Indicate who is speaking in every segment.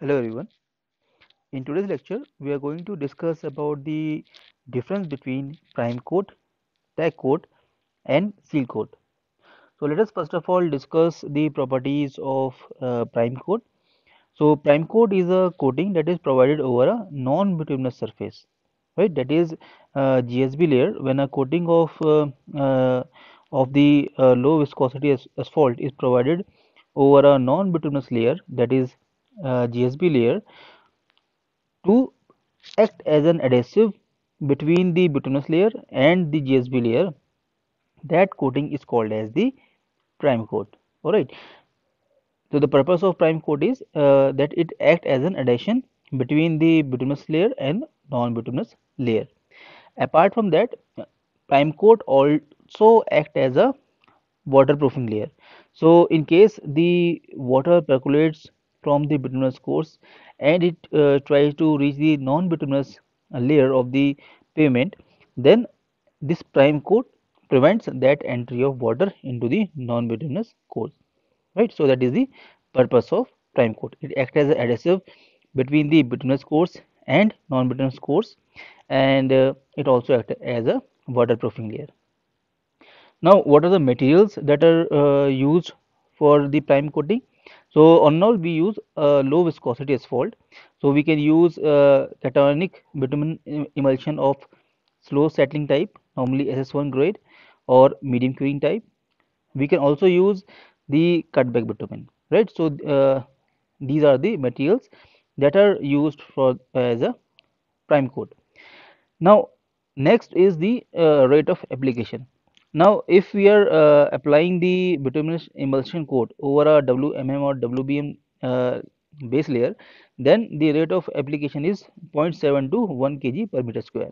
Speaker 1: Hello everyone. In today's lecture, we are going to discuss about the difference between prime coat, tack coat and seal coat. So let us first of all discuss the properties of uh, prime coat. So prime coat is a coating that is provided over a non-bituminous surface, right? That is uh, GSB layer when a coating of uh, uh, of the uh, low viscosity as asphalt is provided over a non-bituminous layer that is uh, GSB layer to act as an adhesive between the bituminous layer and the GSB layer. That coating is called as the prime coat. Alright so the purpose of prime coat is uh, that it act as an adhesion between the bituminous layer and non-bituminous layer. Apart from that prime coat also act as a waterproofing layer. So in case the water percolates from the bituminous course and it uh, tries to reach the non-bituminous layer of the pavement. Then this prime coat prevents that entry of water into the non-bituminous course right? So that is the purpose of prime coat. It acts as an adhesive between the bituminous course and non-bituminous course and uh, it also acts as a waterproofing layer. Now what are the materials that are uh, used for the prime coating so on all we use uh, low viscosity asphalt. So we can use uh, cationic bitumen emulsion of slow settling type normally ss1 grade or medium curing type. We can also use the cutback bitumen right? So uh, these are the materials that are used for as a prime coat. Now next is the uh, rate of application now if we are uh, applying the bituminous emulsion coat over a WMM or WBM uh, base layer then the rate of application is 0.7 to 1 kg per meter square.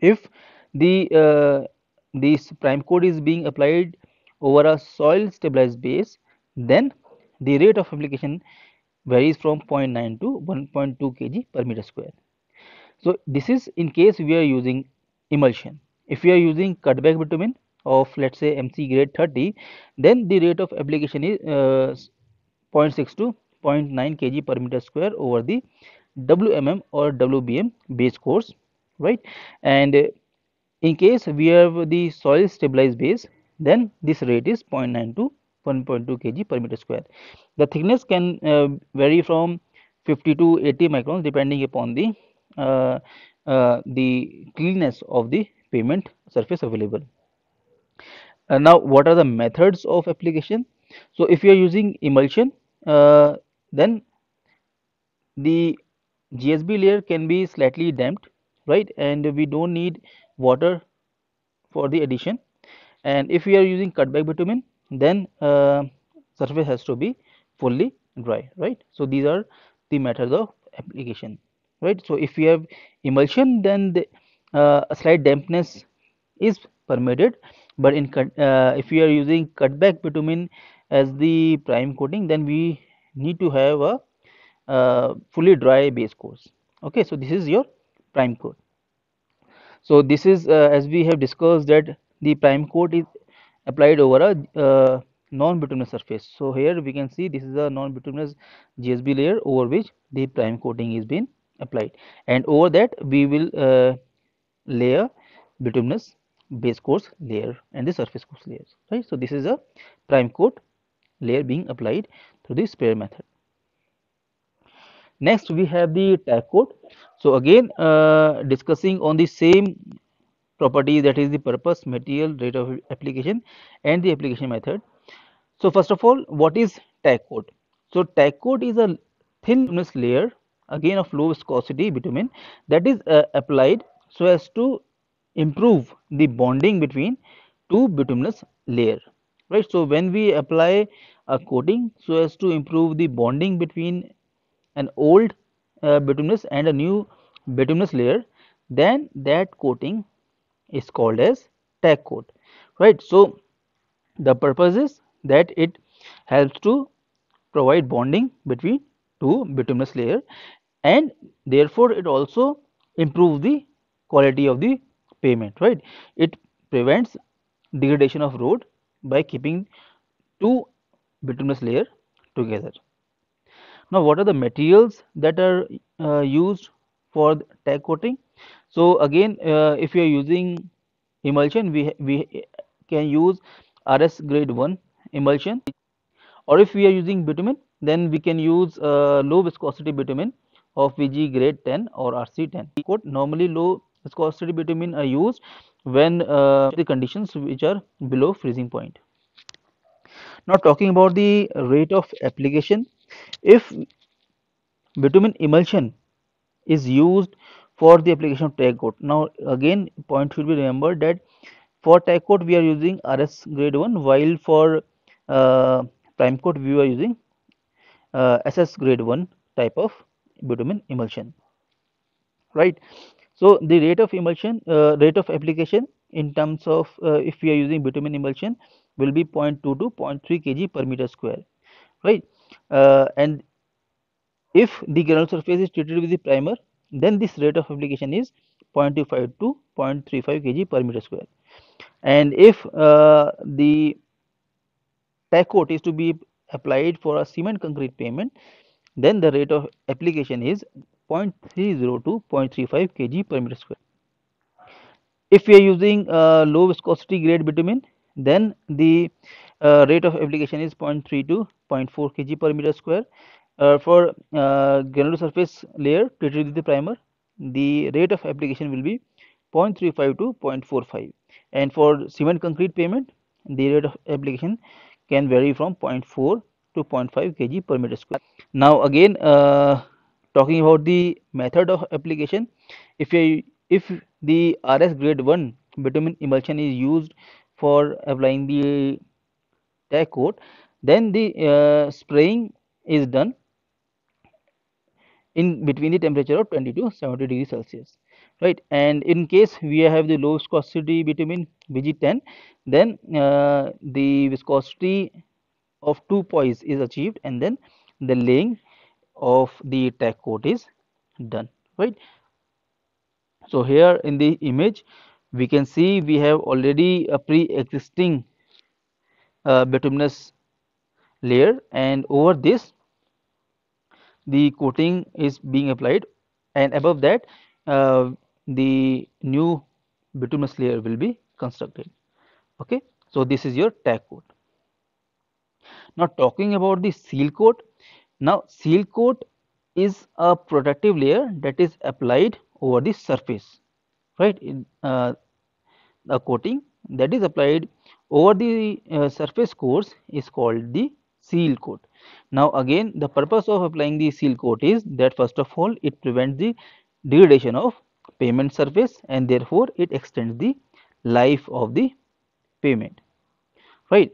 Speaker 1: If the uh, this prime coat is being applied over a soil stabilized base then the rate of application varies from 0.9 to 1.2 kg per meter square. So this is in case we are using emulsion if we are using cutback bitumen of let's say mc grade 30 then the rate of application is uh, 0.6 to 0.9 kg per meter square over the wmm or wbm base course right? And in case we have the soil stabilized base then this rate is 0.9 to 1.2 kg per meter square. The thickness can uh, vary from 50 to 80 microns depending upon the uh, uh, the cleanness of the pavement surface available. Uh, now what are the methods of application? So if you are using emulsion uh, then the GSB layer can be slightly damped right? And we don't need water for the addition. And if we are using cutback bitumen then uh, surface has to be fully dry right? So these are the methods of application right? So if we have emulsion then the, uh, a slight dampness is permitted but in cut, uh, if we are using cutback bitumen as the prime coating then we need to have a uh, fully dry base course. Okay so this is your prime coat. So this is uh, as we have discussed that the prime coat is applied over a uh, non-bituminous surface. So here we can see this is a non-bituminous GSB layer over which the prime coating is being applied. And over that we will uh, layer bituminous base course layer and the surface course layers right? So this is a prime coat layer being applied through the sprayer method. Next we have the tack coat. So again uh, discussing on the same property that is the purpose material rate of application and the application method. So first of all what is tack coat? So tack coat is a thin layer again of low viscosity bitumen that is uh, applied so as to improve the bonding between two bituminous layer right? So when we apply a coating so as to improve the bonding between an old uh, bituminous and a new bituminous layer then that coating is called as tack coat right? So the purpose is that it helps to provide bonding between two bituminous layer and therefore it also improves the quality of the pavement right? It prevents degradation of road by keeping two bituminous layer together. Now what are the materials that are uh, used for tack coating? So again uh, if you are using emulsion we we can use rs grade 1 emulsion. Or if we are using bitumen then we can use uh, low viscosity bitumen of vg grade 10 or rc10 coat normally low viscosity bitumen are used when uh, the conditions which are below freezing point. Now talking about the rate of application if bitumen emulsion is used for the application of tack coat. Now again point should be remembered that for tack coat we are using rs grade 1 while for uh, prime coat we are using uh, ss grade 1 type of bitumen emulsion. Right so the rate of emulsion uh, rate of application in terms of uh, if we are using bitumen emulsion will be 0.2 to 0.3 kg per meter square right? Uh, and if the granule surface is treated with the primer then this rate of application is 0.25 to 0.35 kg per meter square. And if uh, the tack coat is to be applied for a cement concrete pavement then the rate of application is 0.30 to 0.35 kg per meter square. If we are using uh, low viscosity grade bitumen then the uh, rate of application is 0.3 to 0.4 kg per meter square. Uh, for uh, granular surface layer treated with the primer the rate of application will be 0.35 to 0.45 and for cement concrete pavement the rate of application can vary from 0.4 to 0.5 kg per meter square. Now again uh, talking about the method of application if you if the rs grade 1 bitumen emulsion is used for applying the tack coat then the uh, spraying is done in between the temperature of 20 to 70 degrees celsius right? And in case we have the low viscosity bitumen vg10 then uh, the viscosity of 2 poise is achieved and then the laying of the tack coat is done right? So here in the image we can see we have already a pre-existing uh, bituminous layer and over this the coating is being applied and above that uh, the new bituminous layer will be constructed okay? So this is your tack coat now talking about the seal coat now seal coat is a protective layer that is applied over the surface right? In uh, a coating that is applied over the uh, surface course is called the seal coat. Now again the purpose of applying the seal coat is that first of all it prevents the degradation of pavement surface and therefore it extends the life of the pavement right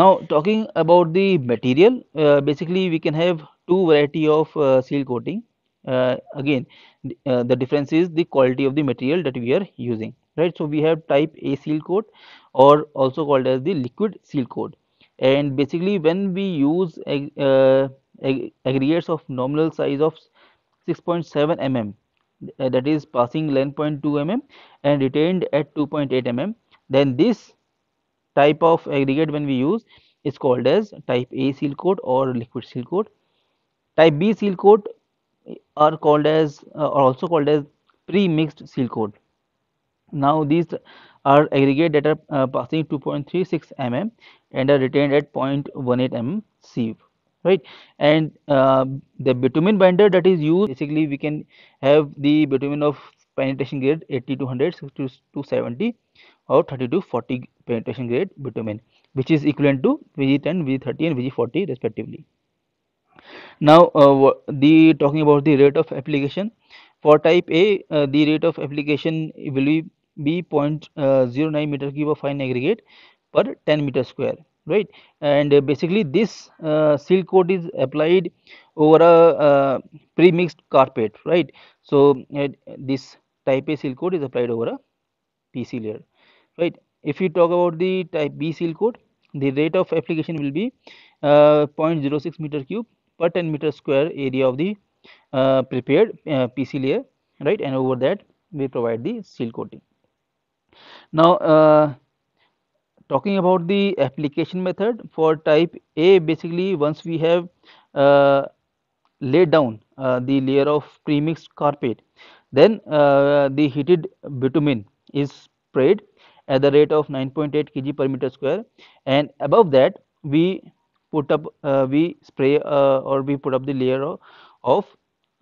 Speaker 1: now talking about the material uh, basically we can have two variety of uh, seal coating. Uh, again uh, the difference is the quality of the material that we are using right? So we have type a seal coat or also called as the liquid seal coat. And basically when we use ag uh, ag aggregates of nominal size of 6.7 mm uh, that is passing 11.2 mm and retained at 2.8 mm then this type of aggregate when we use is called as type A seal coat or liquid seal coat. Type B seal coat are called as uh, are also called as pre-mixed seal coat. Now these are aggregate that are uh, passing 2.36 mm and are retained at 0.18 mm sieve right? And uh, the bitumen binder that is used basically we can have the bitumen of penetration grade 80 to 100 60 to 70 or 30 to 40 penetration grade bitumen which is equivalent to vg10 vg30 and vg40 respectively. Now uh, the talking about the rate of application for type a uh, the rate of application will be be uh, 0.09 meter cube of fine aggregate per 10 meter square right? And uh, basically this uh, seal coat is applied over a uh, pre-mixed carpet right? So uh, this type a seal coat is applied over a pc layer right? If we talk about the type b seal coat the rate of application will be uh, 0.06 meter cube per 10 meter square area of the uh, prepared pc layer right? And over that we provide the seal coating. Now uh, talking about the application method for type A basically once we have uh, lay down uh, the layer of premixed carpet then uh, the heated bitumen is sprayed at the rate of 9.8 kg per meter square. And above that we put up uh, we spray uh, or we put up the layer of,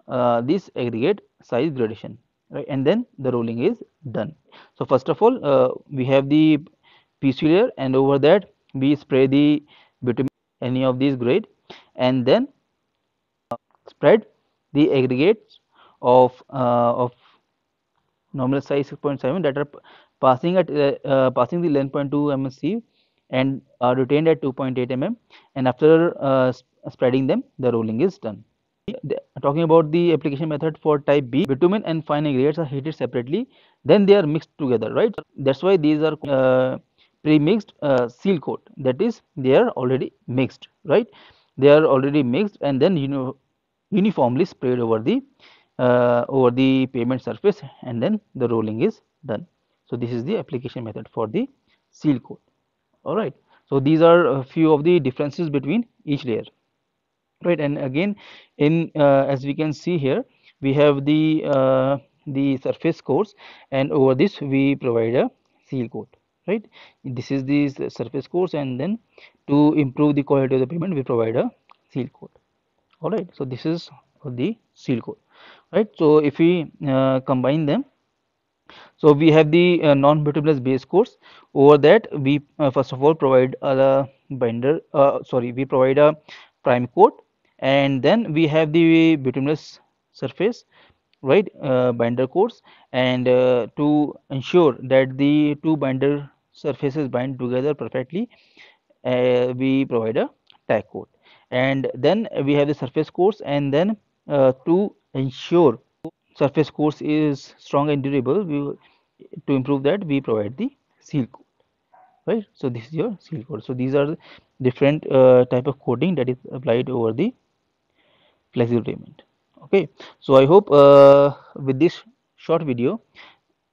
Speaker 1: uh, this aggregate size gradation right? And then the rolling is done. So first of all uh, we have the PC layer and over that we spray the bitumen any of these grade and then spread the aggregates of uh, of nominal size 6.7 that are passing at uh, uh, passing the 11.2 mm sieve and are retained at 2.8 mm and after uh, spreading them the rolling is done. Talking about the application method for type B, bitumen and fine aggregates are heated separately then they are mixed together right? That is why these are uh, pre-mixed uh, seal coat. That is they are already mixed right? They are already mixed and then you know uniformly sprayed over the uh, over the pavement surface and then the rolling is done. So, this is the application method for the seal coat alright. So, these are a few of the differences between each layer. Right and again in uh, as we can see here we have the uh, the surface course and over this we provide a seal coat right? This is the surface course and then to improve the quality of the pavement we provide a seal coat all right so this is the seal coat right? So if we uh, combine them so we have the uh, non-bituminous base course. Over that we uh, first of all provide a binder uh, sorry we provide a prime coat. And then we have the bituminous surface right uh, binder course. And uh, to ensure that the two binder surfaces bind together perfectly uh, we provide a tack coat. And then we have the surface course. And then to ensure surface course is strong and durable we to improve that we provide the seal coat right? So this is your seal coat so these are different uh, type of coating that is applied over the flexible pavement okay? So i hope uh, with this short video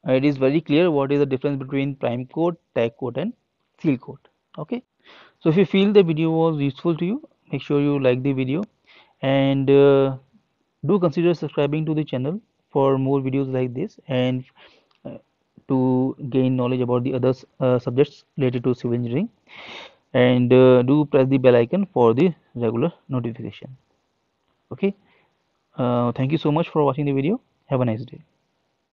Speaker 1: it is very clear what is the difference between prime coat tack coat and seal coat okay? So if you feel the video was useful to you make sure you like the video and uh, do consider subscribing to the channel for more videos like this and uh, to gain knowledge about the other uh, subjects related to civil engineering. And uh, do press the bell icon for the regular notification. Okay? Uh, thank you so much for watching the video. Have a nice day